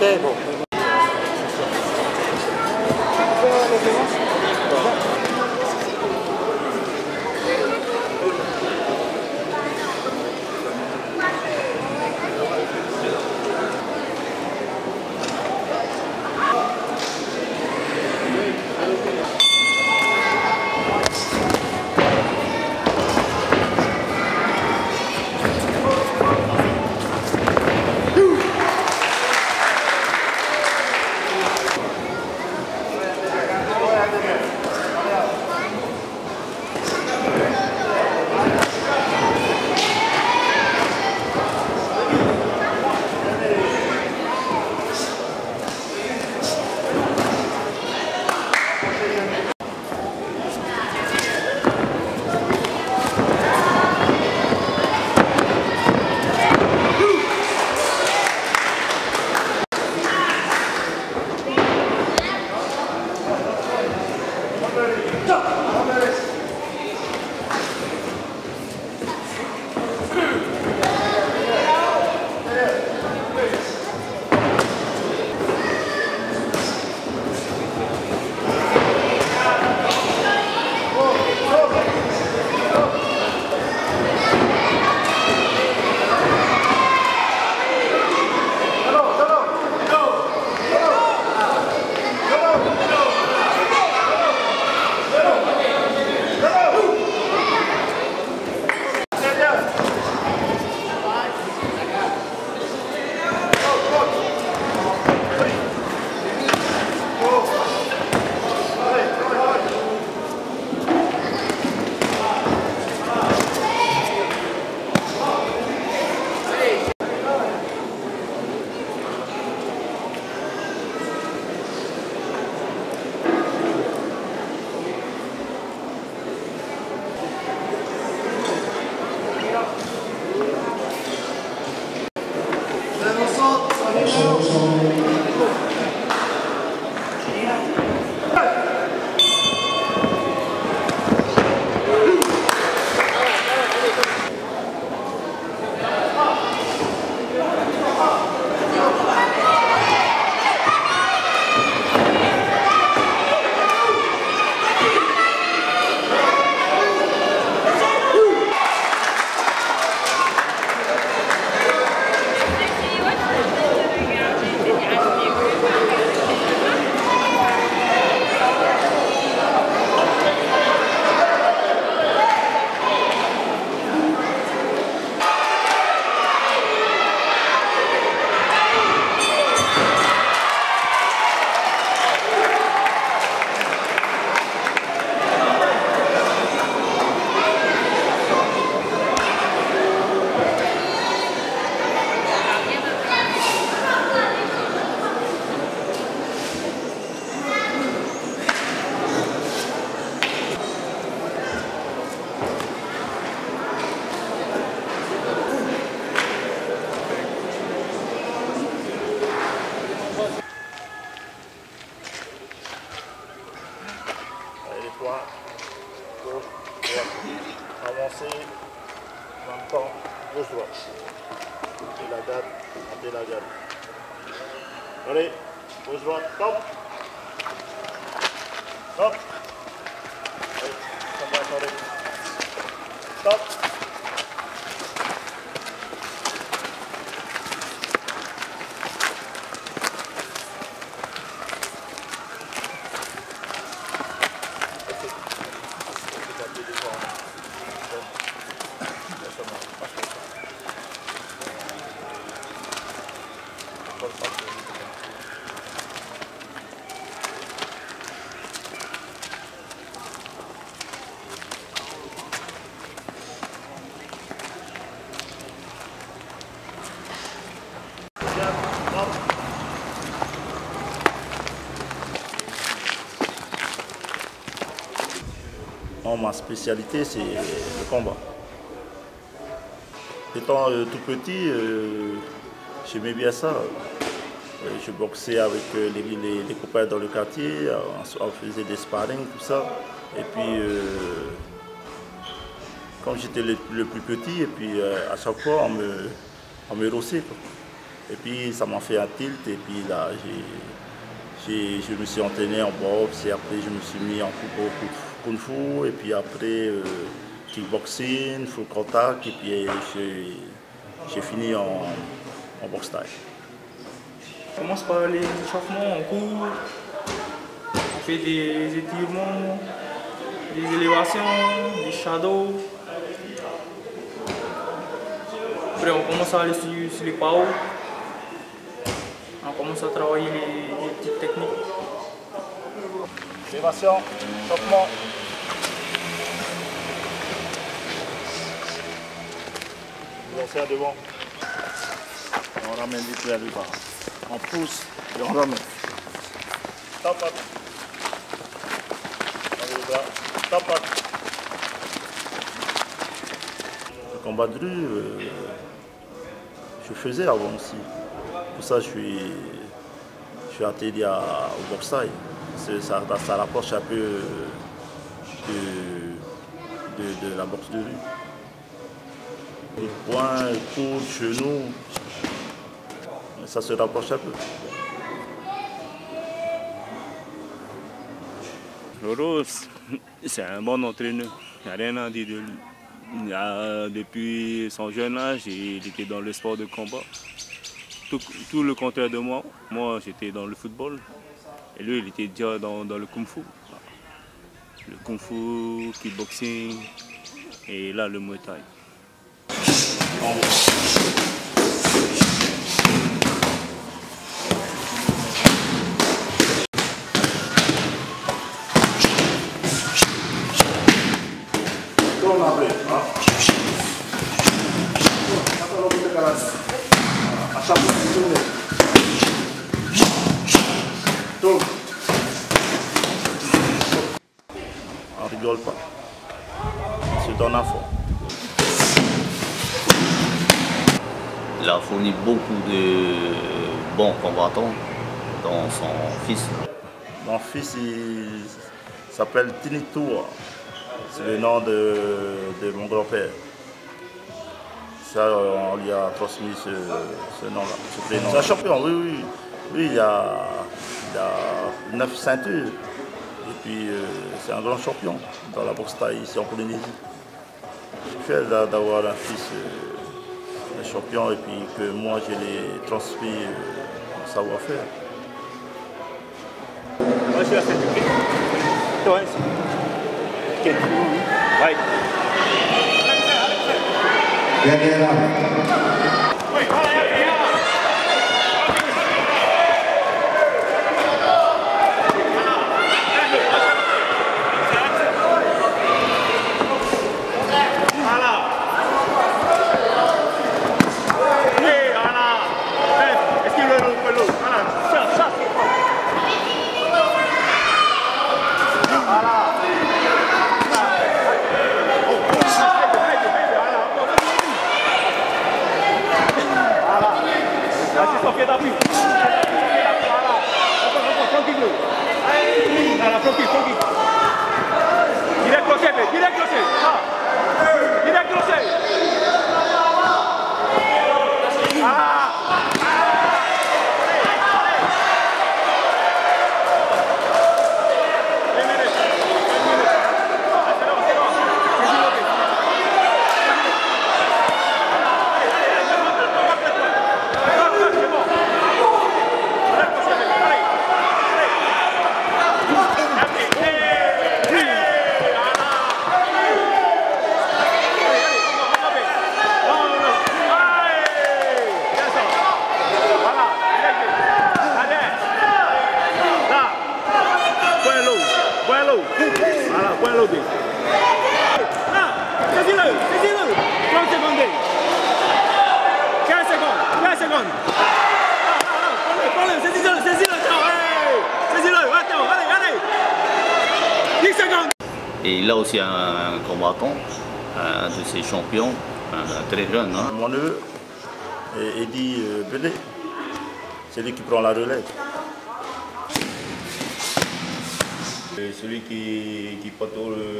peut ma spécialité, c'est le combat. Étant euh, tout petit, euh, j'aimais bien ça. Euh, je boxais avec les, copains dans le quartier, on, faisait des sparring, tout ça. Et puis, comme j'étais le, plus petit, et puis à chaque fois, on me, on me rossait. Et puis ça m'a fait un tilt et puis là je me suis entraîné en boxe et après je me suis mis en kung fu et puis après euh, kickboxing, full contact et puis j'ai fini en, en boxe taille. On commence par les échauffements, on court, on fait des étirements, des élévations, des shadows. Après on commence à aller sur, les pas On commence à travailler les, petites techniques. Élévation, échauffement. On devant. On ramène vite vers lui On pousse et on ramène. Top up. Top. Le combat de rue, euh, je faisais avant aussi. Pour ça, je suis, je suis atterri au boxe ça, rapproche un peu de, de, la boxe de rue. Les poings, coudes, genoux, ça se rapproche un peu. Loro, c'est un bon entraîneur. Il n'y a rien à dire de lui. depuis son jeune âge, il était dans le sport de combat. Tout, le contraire de moi. Moi, j'étais dans le football. Et lui, il était déjà dans, le kung-fu. Le kung-fu, kickboxing et là, le muay thai. On rigole pas. On se donne à fond. Il a fourni beaucoup de bons combattants dans son fils. Mon fils, il s'appelle Tinitour. C'est le nom de, mon grand-père. Ça, on lui a transmis ce, nom-là, C'est un champion, oui, oui. Lui, il a, il a neuf ceintures. Et puis, euh, c'est un grand champion dans la boxe taille ici en Polynésie. Je suis fier d'avoir un fils euh, un champion et puis que moi, je l'ai transmis euh, mon savoir-faire. Moi, je suis Toi, Ouais. Et un, un de ses champions, un, très jeune. Hein. Mon neveu, Eddie Belé, c'est lui qui prend la relève. celui qui, qui porte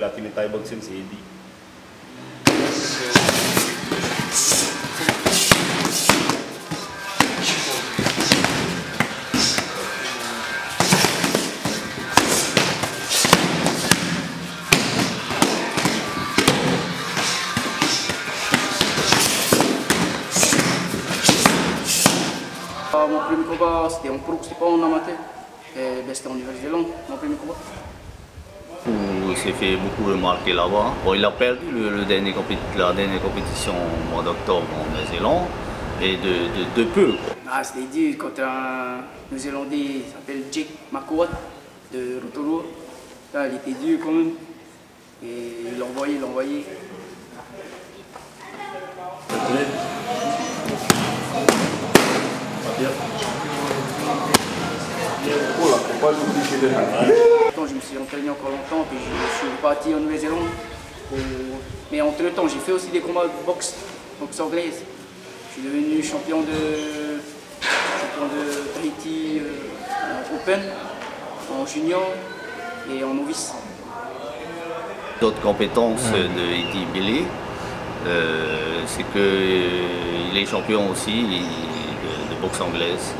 la Thai Boxing, c'est Eddie. C'était en pro, c'était pas en amateur. Ben, c'était en Nouvelle-Zélande, mon premier combat. Il s'est fait beaucoup remarquer là-bas. Bon, il a perdu le, le dernier compé- la dernière compétition au mois d'octobre en Nouvelle-Zélande et de, de, de peu. Ah, c'était dur quand un Néo-Zélandais il s'appelle Jake McCourt de Rotorua. Là, il était dur quand même. Et il l'a Quand je me suis entraîné encore longtemps, puis je, suis parti en Nouvelle-Zélande. Mais entre temps, j'ai fait aussi des combats de boxe, boxe anglaise. Je suis devenu champion de, champion de Tahiti euh, Open en junior et en novice. D'autres compétences de Eddie Billy, euh, c'est qu'il est champion aussi de, de boxe anglaise.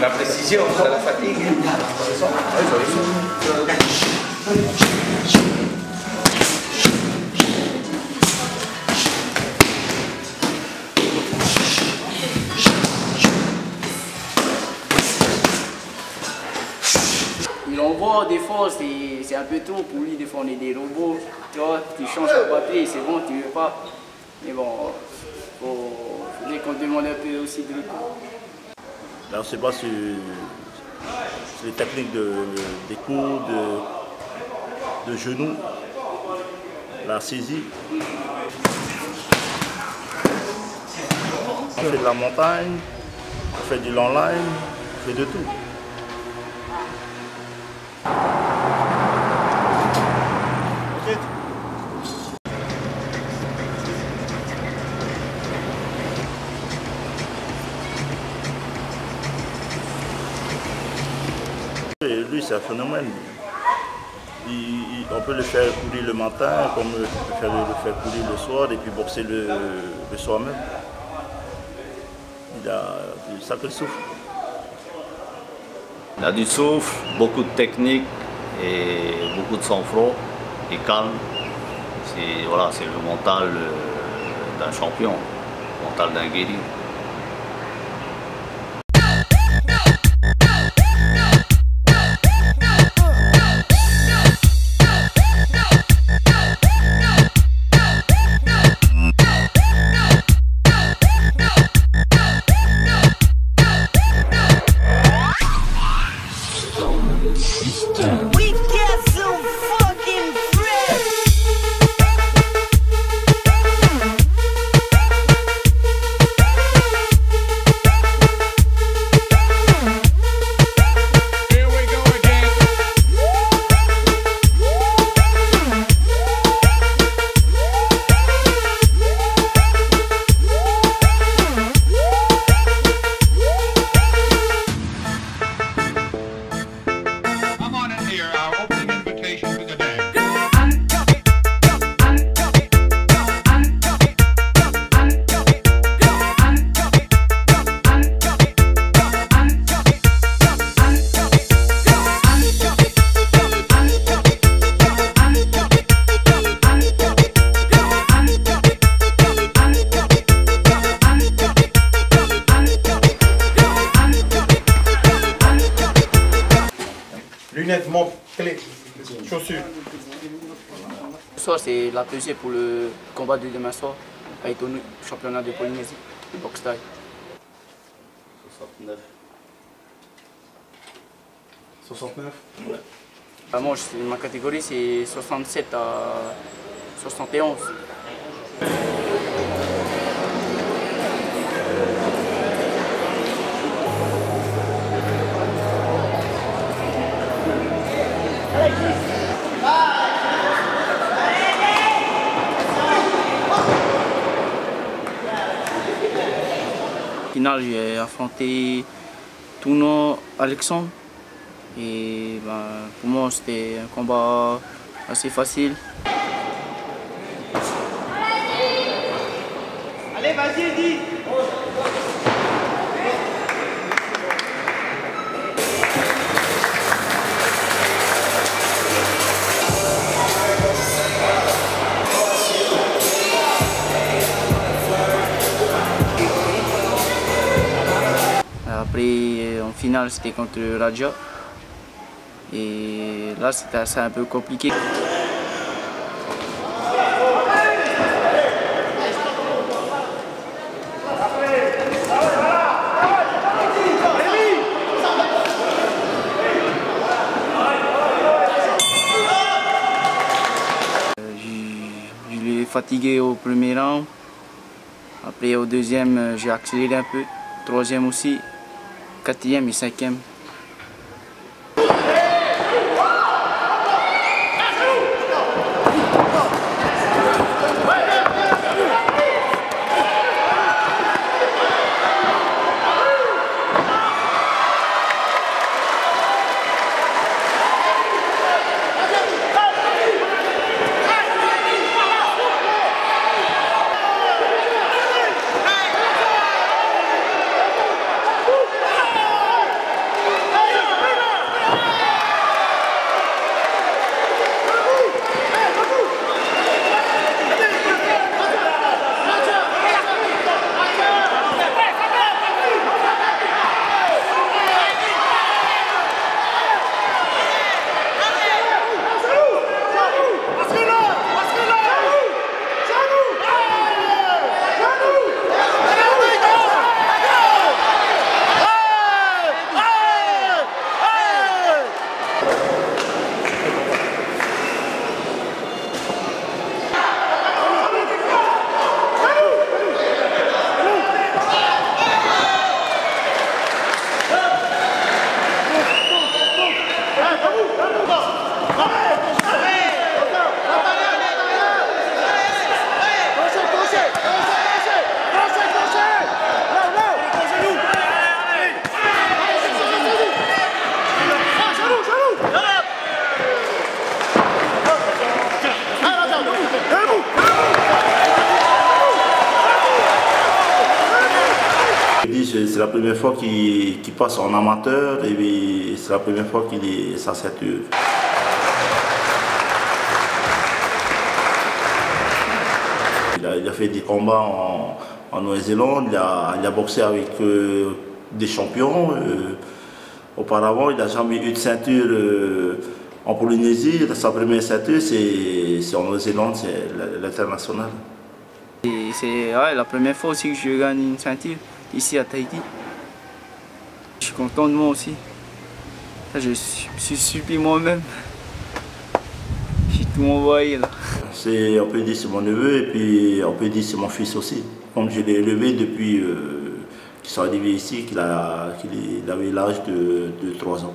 La précision, ça la fatigue. Il envoie des fois, c'est un peu tôt pour lui, des fois on est des robots, tu vois, tu changes le papier, c'est bon, tu veux pas. Mais bon, faut, faudrait qu'on demande un peu aussi de l'écoute. Là, on se base sur, les techniques de, des coudes, de, de genoux, la saisie. On fait de la montagne, on fait du long line, on fait de tout. Lui, c'est un phénomène. On peut le faire courir le matin, comme on peut faire- le faire courir le soir et puis boxer le, le soir même. Il a du sacré souffle. Il a du souffle, beaucoup de technique et beaucoup de sang-froid et calme. C'est voilà, le mental euh, d'un champion, le mental d'un guerrier. Clé, chaussures. Ce soir, c'est la pesée pour le combat de demain soir avec le championnat de Polynésie, le boxe taille. 69. 69. Ah, moi, je- ma catégorie, c'est 67 à 71. Au final, j'ai affronté Touno Alexandre. Et ben, pour moi, c'était un combat assez facile. Finale, c'était contre Raja. Et là, c'était assez un peu compliqué. Euh, Je l'ai fatigué au premier round. Après au deuxième, euh, j'ai accéléré un peu. Troisième aussi. Quatrième et cinquième. Première fois qu'il passe en amateur et c'est la première fois qu'il est sa ceinture. Il a, il a fait des combats en, en Nouvelle-Zélande, il a, boxé avec euh, des champions. euh, auparavant, il n'a jamais eu de ceinture euh, en Polynésie. Sa première ceinture, c'est en Nouvelle-Zélande, c'est l'international. C'est la première fois aussi que je gagne une ceinture ici à Tahiti. Content de moi aussi. Je suis surpris moi-même. J'ai tout envoyé là. On peut dire c'est mon neveu et puis on peut dire c'est mon fils aussi. Comme je l'ai élevé depuis euh, qu'il soit arrivé ici, qu'il, avait l'âge de, de 3 ans.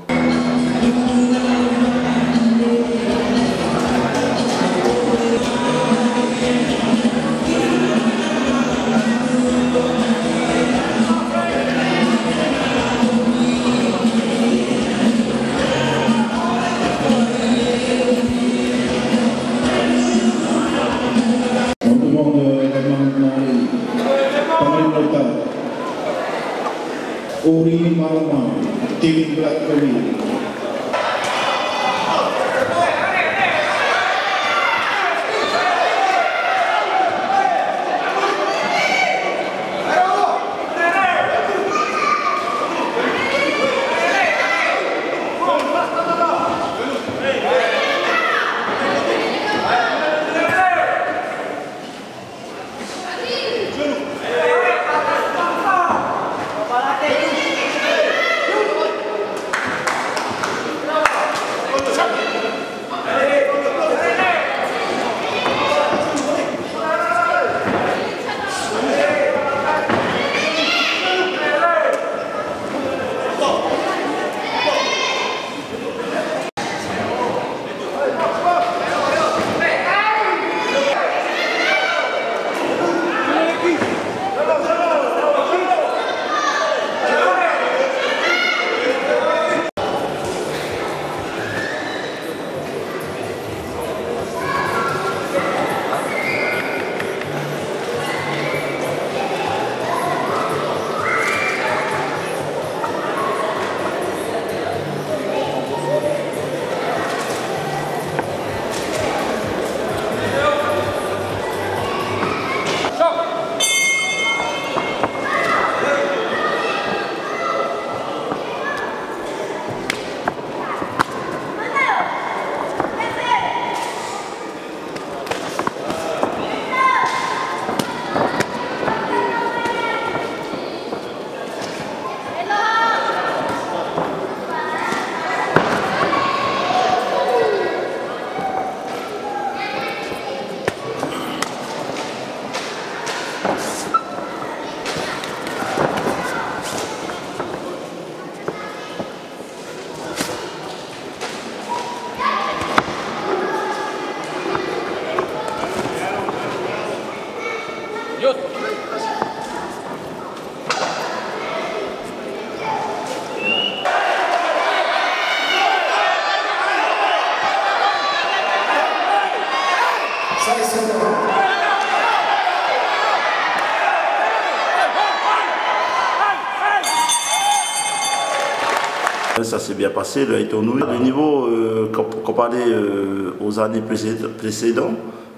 Ça s'est bien passé, le Haïtonou. Le niveau, euh, comparé euh, aux années précédentes,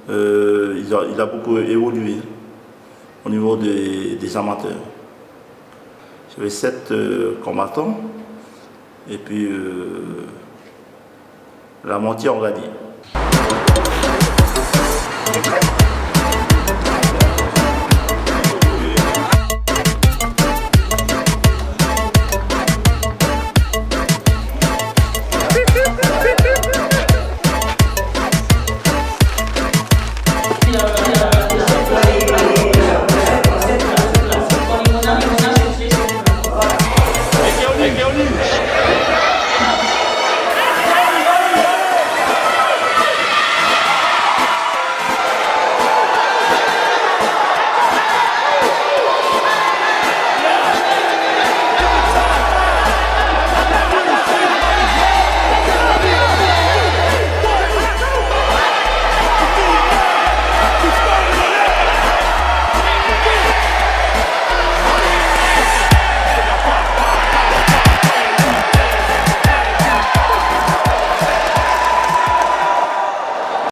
euh, il, a, il, a, beaucoup évolué au niveau des, amateurs. J'avais sept euh, combattants et puis euh, la moitié ont gagné.